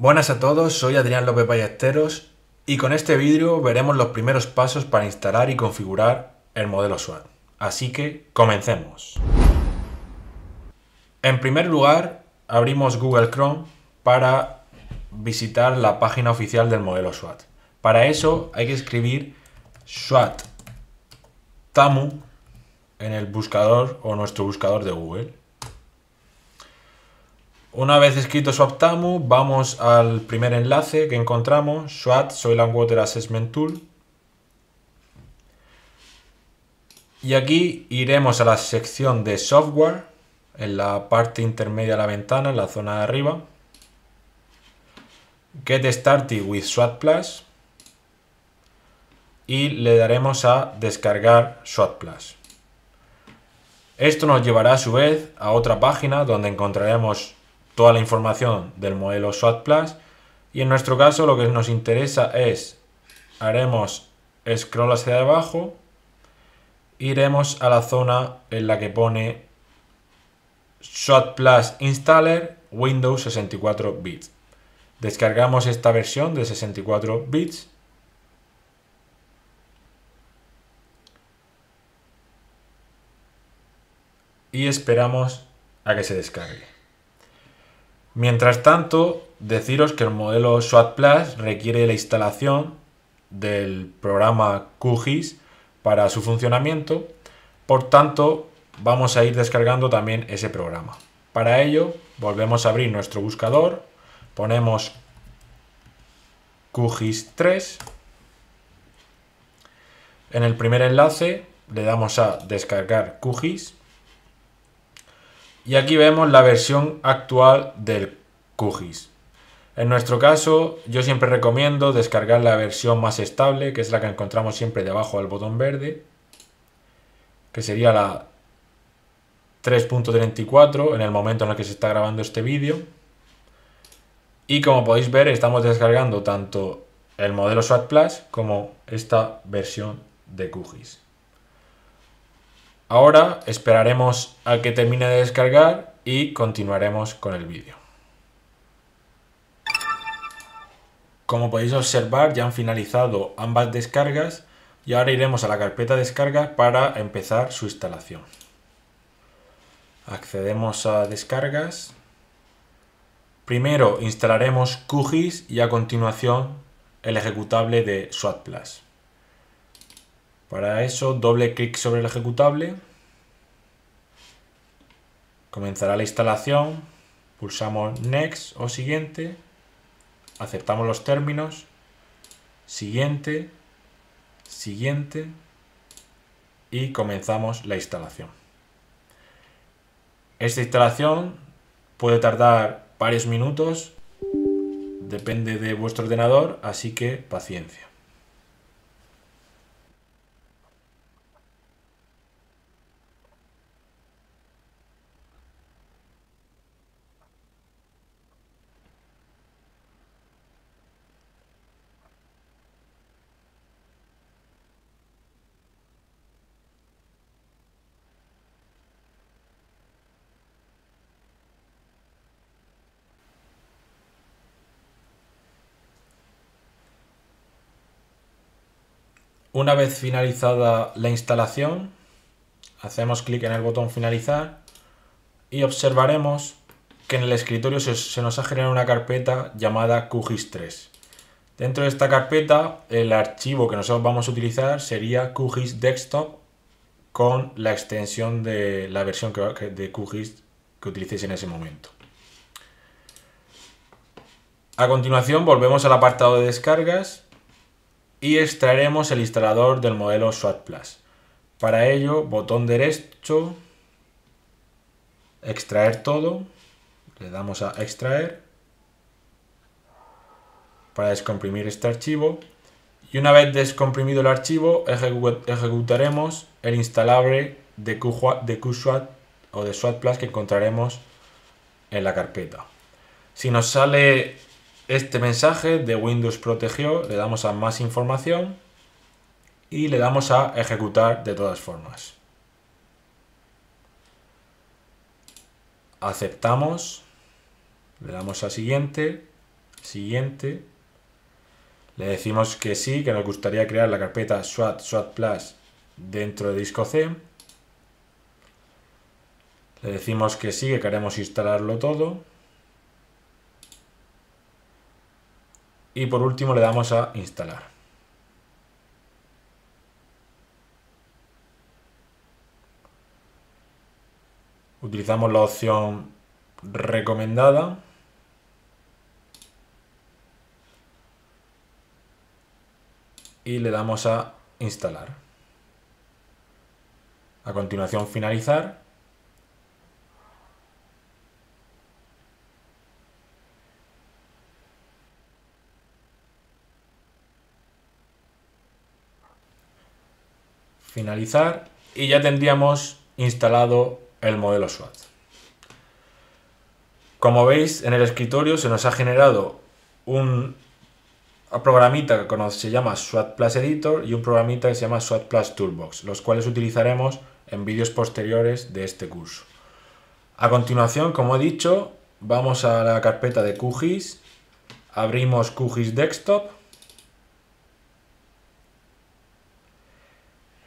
Buenas a todos, soy Adrián López Ballesteros y con este vídeo veremos los primeros pasos para instalar y configurar el modelo SWAT. Así que comencemos. En primer lugar, abrimos Google Chrome para visitar la página oficial del modelo SWAT. Para eso hay que escribir SWAT TAMU en el buscador o nuestro buscador de Google. Una vez escrito SWAT-TAMU, vamos al primer enlace que encontramos, SWAT, Soil and Water Assessment Tool. Y aquí iremos a la sección de software, en la parte intermedia de la ventana, en la zona de arriba. Get Started with SWAT Plus. Y le daremos a descargar SWAT Plus. Esto nos llevará a su vez a otra página donde encontraremos toda la información del modelo SWAT Plus y en nuestro caso lo que nos interesa es haremos scroll hacia abajo iremos a la zona en la que pone SWAT Plus Installer Windows 64 bits. Descargamos esta versión de 64 bits. Y esperamos a que se descargue Mientras tanto, deciros que el modelo SWAT Plus requiere la instalación del programa QGIS para su funcionamiento, por tanto vamos a ir descargando también ese programa. Para ello volvemos a abrir nuestro buscador, ponemos QGIS 3, en el primer enlace le damos a descargar QGIS y aquí vemos la versión actual del QGIS. En nuestro caso, yo siempre recomiendo descargar la versión más estable, que es la que encontramos siempre debajo del botón verde, que sería la 3.34 en el momento en el que se está grabando este vídeo. Y como podéis ver, estamos descargando tanto el modelo SWAT Plus como esta versión de QGIS. Ahora esperaremos a que termine de descargar y continuaremos con el vídeo. Como podéis observar ya han finalizado ambas descargas y ahora iremos a la carpeta descarga para empezar su instalación. Accedemos a descargas. Primero instalaremos QGIS y a continuación el ejecutable de SWAT Plus. Para eso doble clic sobre el ejecutable. Comenzará la instalación. Pulsamos Next o Siguiente. Aceptamos los términos. Siguiente. Siguiente. Y comenzamos la instalación. Esta instalación puede tardar varios minutos. Depende de vuestro ordenador, así que paciencia. Una vez finalizada la instalación, hacemos clic en el botón finalizar y observaremos que en el escritorio se, nos ha generado una carpeta llamada QGIS3. Dentro de esta carpeta, el archivo que nosotros vamos a utilizar sería QGIS Desktop con la extensión de la versión de QGIS que utilicéis en ese momento. A continuación volvemos al apartado de descargas y extraeremos el instalador del modelo SWAT Plus. Para ello, botón derecho, extraer todo, le damos a extraer para descomprimir este archivo y una vez descomprimido el archivo ejecutaremos el instalable de, QSWAT o de SWAT Plus que encontraremos en la carpeta. Si nos sale este mensaje de Windows protegió, le damos a más información y le damos a ejecutar de todas formas. Aceptamos, le damos a siguiente, Siguiente. Le decimos que sí, que nos gustaría crear la carpeta SWAT, SWAT Plus dentro de disco C. Le decimos que sí, que queremos instalarlo todo. Y por último le damos a instalar. Utilizamos la opción recomendada. Y le damos a instalar. A continuación finalizar. Finalizar y ya tendríamos instalado el modelo SWAT. Como veis en el escritorio se nos ha generado un programita que se llama SWAT Plus Editor y un programita que se llama SWAT Plus Toolbox, los cuales utilizaremos en vídeos posteriores de este curso. A continuación, como he dicho, vamos a la carpeta de QGIS, abrimos QGIS Desktop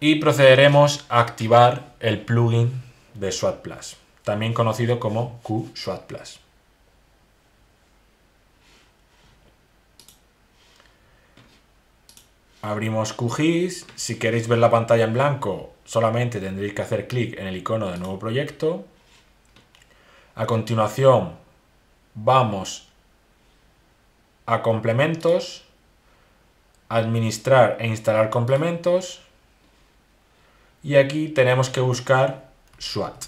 y procederemos a activar el plugin de SWAT Plus, también conocido como QSWAT Plus. Abrimos QGIS, si queréis ver la pantalla en blanco solamente tendréis que hacer clic en el icono de nuevo proyecto. A continuación vamos a complementos, administrar e instalar complementos y aquí tenemos que buscar SWAT.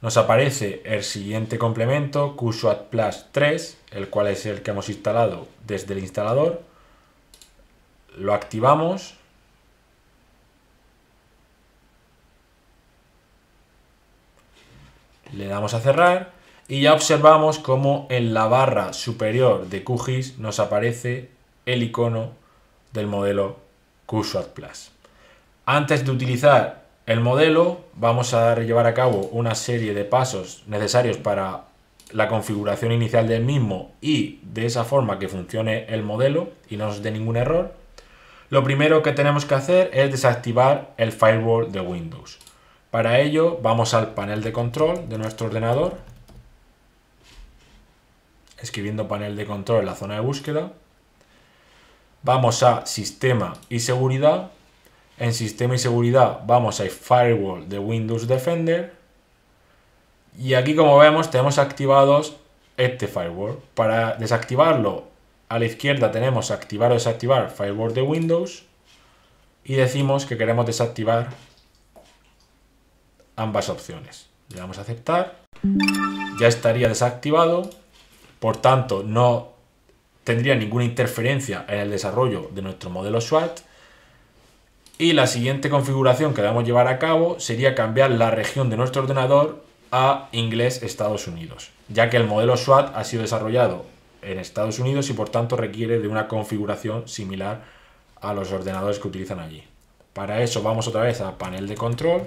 Nos aparece el siguiente complemento, QSWAT Plus 3, el cual es el que hemos instalado desde el instalador. Lo activamos. Le damos a cerrar y ya observamos cómo en la barra superior de QGIS nos aparece el icono del modelo QSWAT Plus. Antes de utilizar el modelo, vamos a llevar a cabo una serie de pasos necesarios para la configuración inicial del mismo y de esa forma que funcione el modelo y no nos dé ningún error. Lo primero que tenemos que hacer es desactivar el firewall de Windows. Para ello vamos al panel de control de nuestro ordenador, escribiendo panel de control en la zona de búsqueda, Vamos a Sistema y Seguridad. En Sistema y Seguridad vamos a Firewall de Windows Defender. Y aquí como vemos tenemos activados este firewall. Para desactivarlo a la izquierda tenemos activar o desactivar firewall de Windows. Y decimos que queremos desactivar ambas opciones. Le damos a aceptar. Ya estaría desactivado. Por tanto, no tendría ninguna interferencia en el desarrollo de nuestro modelo SWAT. Y la siguiente configuración que debemos llevar a cabo sería cambiar la región de nuestro ordenador a inglés Estados Unidos, ya que el modelo SWAT ha sido desarrollado en Estados Unidos y por tanto requiere de una configuración similar a los ordenadores que utilizan allí. Para eso vamos otra vez a panel de control.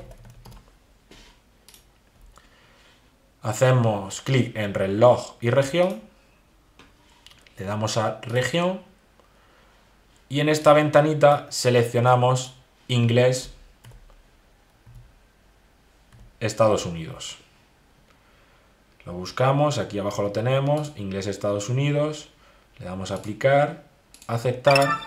Hacemos clic en reloj y región le damos a región y en esta ventanita seleccionamos inglés Estados Unidos. Lo buscamos, aquí abajo lo tenemos, inglés Estados Unidos, le damos a aplicar, aceptar.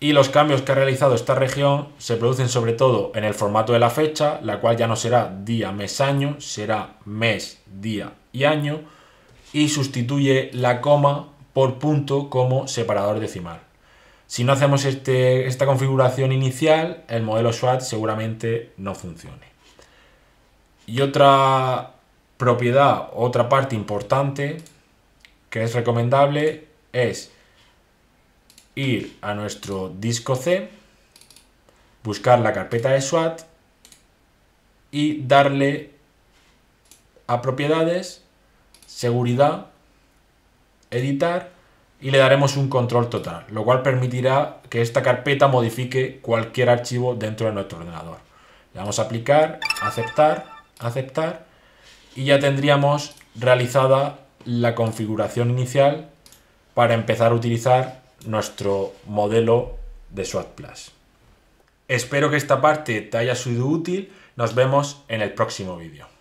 Y los cambios que ha realizado esta región se producen sobre todo en el formato de la fecha, la cual ya no será día, mes, año, será mes, día y año y sustituye la coma por punto como separador decimal. Si no hacemos este, esta configuración inicial, el modelo SWAT seguramente no funcione. Y otra propiedad, otra parte importante que es recomendable es ir a nuestro disco C, buscar la carpeta de SWAT y darle a propiedades seguridad, editar y le daremos un control total, lo cual permitirá que esta carpeta modifique cualquier archivo dentro de nuestro ordenador. Le damos a aplicar, aceptar, aceptar y ya tendríamos realizada la configuración inicial para empezar a utilizar nuestro modelo de SWAT. Espero que esta parte te haya sido útil. Nos vemos en el próximo vídeo.